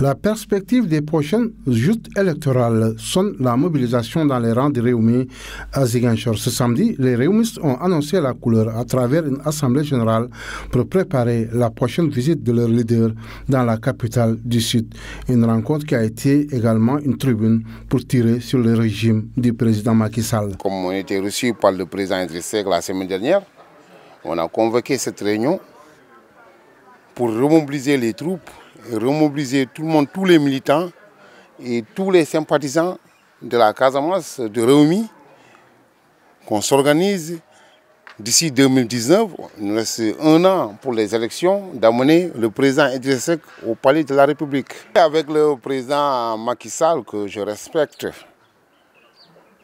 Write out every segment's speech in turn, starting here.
La perspective des prochaines joutes électorales sonne la mobilisation dans les rangs des Réunis à Ziguinchor. Ce samedi, les Réunistes ont annoncé la couleur à travers une assemblée générale pour préparer la prochaine visite de leur leader dans la capitale du Sud. Une rencontre qui a été également une tribune pour tirer sur le régime du président Macky Sall. Comme on a été reçu par le président Idriss la semaine dernière, on a convoqué cette réunion pour remobiliser les troupes remobiliser tout le monde, tous les militants et tous les sympathisants de la Casamance, de Réumi, qu'on s'organise d'ici 2019, il nous reste un an pour les élections, d'amener le président Idriss au palais de la République. Avec le président Macky Sall, que je respecte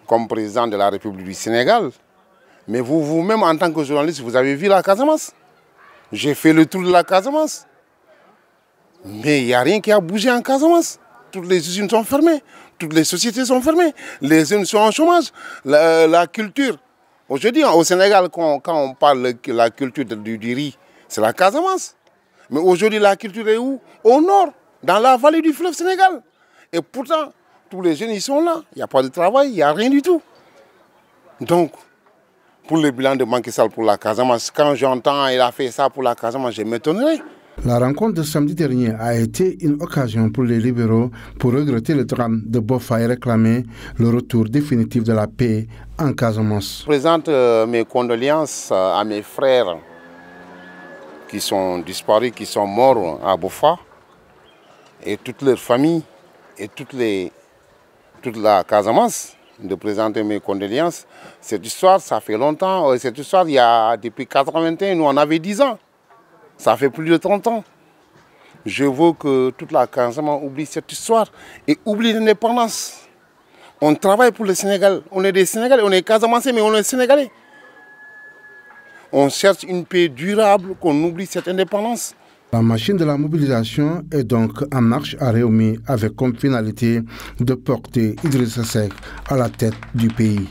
comme président de la République du Sénégal, mais vous, vous-même, en tant que journaliste, vous avez vu la Casamance. J'ai fait le tour de la Casamance. Mais il n'y a rien qui a bougé en Casamance. Toutes les usines sont fermées, toutes les sociétés sont fermées, les jeunes sont en chômage, la, culture. Aujourd'hui, au Sénégal, quand, on parle de la culture du, riz, c'est la Casamance. Mais aujourd'hui, la culture est où? Au nord, dans la vallée du fleuve Sénégal. Et pourtant, tous les jeunes, ils sont là. Il n'y a pas de travail, il n'y a rien du tout. Donc, pour le bilan de Macky pour la Casamance, quand j'entends qu'il a fait ça pour la Casamance, je m'étonnerai. La rencontre de samedi dernier a été une occasion pour les libéraux pour regretter le drame de Bofa et réclamer le retour définitif de la paix en Casamance. Je présente euh, mes condoléances euh, à mes frères qui sont disparus, qui sont morts à Bofa et toute leur famille et toutes les, toute la Casamance de présenter mes condoléances. Cette histoire, ça fait longtemps. Euh, cette histoire, il y a depuis 81, nous on avait 10 ans. Ça fait plus de 30 ans. Je veux que toute la Casamance oublie cette histoire et oublie l'indépendance. On travaille pour le Sénégal. On est des Sénégalais, on est Casamancés, mais on est Sénégalais. On cherche une paix durable, qu'on oublie cette indépendance. La machine de la mobilisation est donc en marche à Réumi avec comme finalité de porter Idriss Seck à la tête du pays.